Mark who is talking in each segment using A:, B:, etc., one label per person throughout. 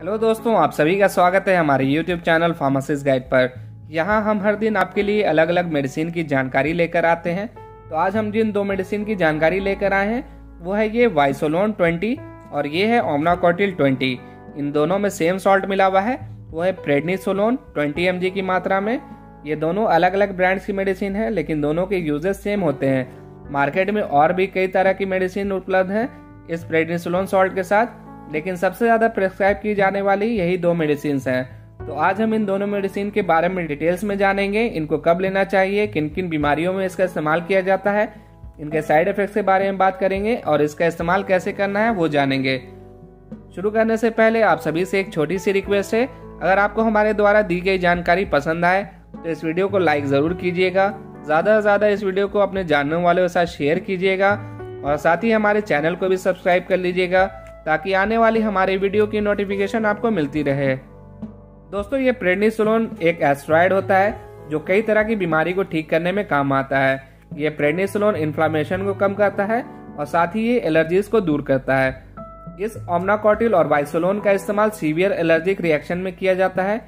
A: Hello दोस्तों, आप सभी का स्वागत है हमारे यूट्यूब चैनल फार्मासिस्ट गाइड पर। यहाँ हम हर दिन आपके लिए अलग अलग मेडिसिन की जानकारी लेकर आते हैं। तो आज हम जिन दो मेडिसिन की जानकारी लेकर आए हैं, वो है ये वाइसोलोन 20 और ये है ओमनाकोटिल 20 इन दोनों में सेम सॉल्ट मिला हुआ है, वो है प्रेडनीसोलोन 20 एम की मात्रा में। ये दोनों अलग अलग ब्रांड्स की मेडिसिन है, लेकिन दोनों के यूजेस सेम होते हैं। मार्केट में और भी कई तरह की मेडिसिन उपलब्ध है, इस प्रेडनीसोलोन सॉल्ट के साथ। लेकिन सबसे ज़्यादा प्रिस्क्राइब की जाने वाली यही दो मेडिसिन हैं। तो आज हम इन दोनों मेडिसिन के बारे में डिटेल्स में जानेंगे, इनको कब लेना चाहिए किन किन बीमारियों में इसका इस्तेमाल किया जाता है, इनके साइड इफ़ेक्ट के बारे में बात करेंगे और इसका इस्तेमाल कैसे करना है वो जानेंगे। शुरू करने से पहले आप सभी से एक छोटी सी रिक्वेस्ट है, अगर आपको हमारे द्वारा दी गई जानकारी पसंद आए तो इस वीडियो को लाइक ज़रूर कीजिएगा, ज़्यादा से ज़्यादा इस वीडियो को अपने जानने वालों के साथ शेयर कीजिएगा, और साथ ही हमारे चैनल को भी सब्सक्राइब कर लीजिएगा। ताकि आने वाली हमारी वीडियो की नोटिफिकेशन आपको मिलती रहे। दोस्तों, ये प्रेडनीसोलोन एक एस्ट्रॉयड होता है, जो कई तरह की बीमारी को ठीक करने में काम आता है। ये प्रेडनीसोलोन इन्फ्लामेशन को कम करता है और साथ ही ये एलर्जीज को दूर करता है। इस ओमनाकोटिल और वाइसोलोन का इस्तेमाल सीवियर एलर्जिक रिएक्शन में किया जाता है।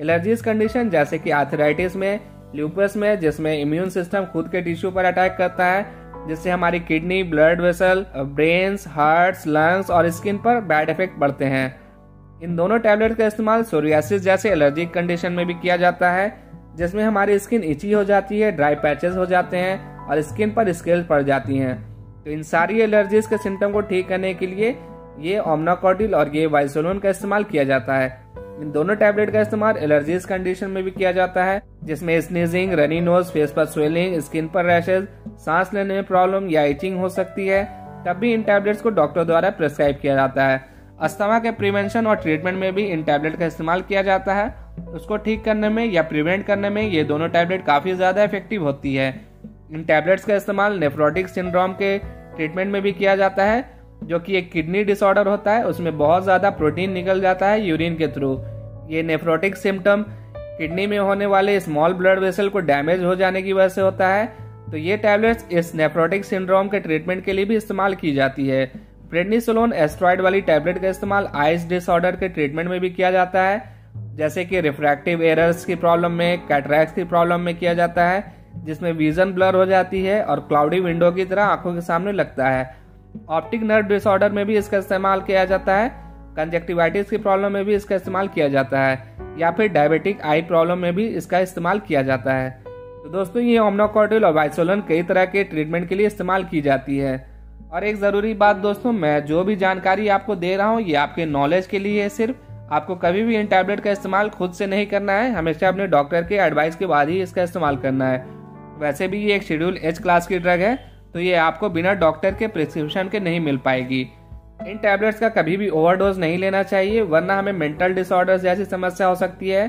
A: एलर्जीज कंडीशन जैसे कि आर्थराइटिस में ल्यूपस में, जिसमें इम्यून सिस्टम खुद के टिश्यू पर अटैक करता है जिससे हमारी kidney, blood vessel, brains heart lungs और स्किन पर बैड इफ़ेक्ट पड़ते हैं। इन दोनों टैबलेट का इस्तेमाल सोरियासिस जैसे एलर्जिक कंडीशन में भी किया जाता है, जिसमें हमारी स्किन इची हो जाती है, ड्राई पैचेस हो जाते हैं और स्किन पर स्केल पड़ जाती हैं। तो इन सारी एलर्जीज के सिम्टम को ठीक करने के लिए ये ओमनाकोटिल और ये वाइसोलोन का इस्तेमाल किया जाता है। इन दोनों टैबलेट का इस्तेमाल एलर्जीज कंडीशन में भी किया जाता है, जिसमें स्नीजिंग रनी नोज़ फेस पर स्वेलिंग स्किन पर रैशेज सांस लेने में प्रॉब्लम या इचिंग हो सकती है, तब भी इन टैबलेट्स को डॉक्टर द्वारा प्रेस्क्राइब किया जाता है। अस्थमा के प्रिवेंशन और ट्रीटमेंट में भी इन टैबलेट का इस्तेमाल किया जाता है। उसको ठीक करने में या प्रिवेंट करने में ये दोनों टैबलेट काफ़ी ज़्यादा इफ़ेक्टिव होती है। इन टैबलेट्स का इस्तेमाल नेफ्रोटिक सिंड्रोम के ट्रीटमेंट में भी किया जाता है, जो कि एक किडनी डिसऑर्डर होता है, उसमें बहुत ज़्यादा प्रोटीन निकल जाता है यूरिन के थ्रू ये नेफ्रोटिक सिम्टम किडनी में होने वाले स्मॉल ब्लड वेसल को डैमेज हो जाने की वजह से होता है। तो ये टैबलेट्स इस नेफ्रोटिक सिंड्रोम के ट्रीटमेंट के लिए भी इस्तेमाल की जाती है। प्रेडनीसोलोन एस्ट्रॉइड वाली टैबलेट का इस्तेमाल आइस डिसऑर्डर के ट्रीटमेंट में भी किया जाता है। जैसे कि रिफ्रैक्टिव एरर्स की प्रॉब्लम में कैटरैक्स की प्रॉब्लम में किया जाता है, जिसमें विजन ब्लर हो जाती है और क्लाउडी विंडो की तरह आँखों के सामने लगता है। ऑप्टिक नर्व डिसऑर्डर में भी इसका इस्तेमाल किया जाता है। कंजेक्टिवाइटिस की प्रॉब्लम में भी इसका इस्तेमाल किया जाता है, या फिर डायबिटिक आई प्रॉब्लम में भी इसका इस्तेमाल किया जाता है। तो दोस्तों, ये ओमनोकॉटिल और वाइसोलन कई तरह के ट्रीटमेंट के लिए इस्तेमाल की जाती है। और एक ज़रूरी बात दोस्तों, मैं जो भी जानकारी आपको दे रहा हूँ, ये आपके नॉलेज के लिए है सिर्फ़। आपको कभी भी इन टैबलेट का इस्तेमाल खुद से नहीं करना है, हमेशा अपने डॉक्टर के एडवाइस के बाद ही इसका इस्तेमाल करना है। वैसे भी ये एक शेड्यूल एच क्लास की ड्रग है तो ये आपको बिना डॉक्टर के प्रिस्क्रिप्शन के नहीं मिल पाएगी। इन टैबलेट्स का कभी भी ओवरडोज नहीं लेना चाहिए, वरना हमें मेंटल डिसऑर्डर जैसी समस्या हो सकती है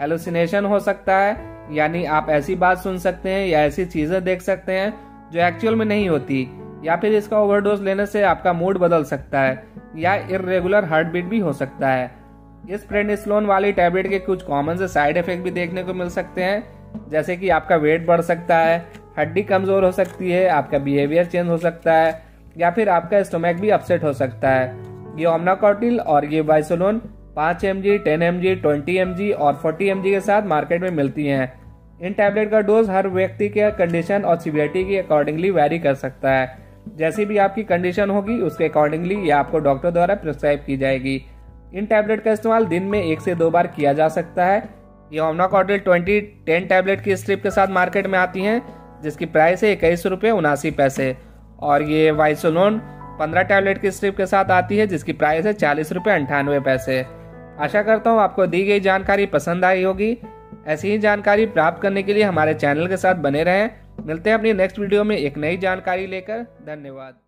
A: हेलोसिनेशन हो सकता है, यानी आप ऐसी बात सुन सकते हैं या ऐसी चीज़ें देख सकते हैं जो एक्चुअल में नहीं होती, या फिर इसका ओवरडोज लेने से आपका मूड बदल सकता है, या इरेगुलर हार्ट बीट भी हो सकता है। इस प्रेडिस्लोन वाली टैबलेट के कुछ कॉमन से साइड इफ़ेक्ट भी देखने को मिल सकते हैं, जैसे कि आपका वेट बढ़ सकता है, हड्डी कमज़ोर हो सकती है, आपका बिहेवियर चेंज हो सकता है या फिर आपका स्टोमैक भी अपसेट हो सकता है। ये ओमनाकोटिल और ये वाइसोलोन पाँच M G ten M G twenty M G और फोर्टी एम जी के साथ मार्केट में मिलती हैं। इन टैबलेट का डोज हर व्यक्ति के कंडीशन और सिवियरिटी के अकॉर्डिंगली वेरी कर सकता है। जैसी भी आपकी कंडीशन होगी, उसके अकॉर्डिंगली ये आपको डॉक्टर द्वारा प्रिस्क्राइब की जाएगी। इन टैबलेट का इस्तेमाल दिन में एक से दो बार किया जा सकता है। ये ओमनाकोटिल ट्वेंटी, टेन टैबलेट की स्ट्रिप के साथ मार्केट में आती हैं, जिसकी प्राइस है इक्कीस रुपये उनासी पैसे। और ये वाइसोलोन पंद्रह टैबलेट की स्ट्रिप के साथ आती है, जिसकी प्राइस है चालीस रुपये अंठानवे पैसे। आशा करता हूँ आपको दी गई जानकारी पसंद आई होगी। ऐसी ही जानकारी प्राप्त करने के लिए हमारे चैनल के साथ बने रहें। मिलते हैं अपनी नेक्स्ट वीडियो में एक नई जानकारी लेकर। धन्यवाद।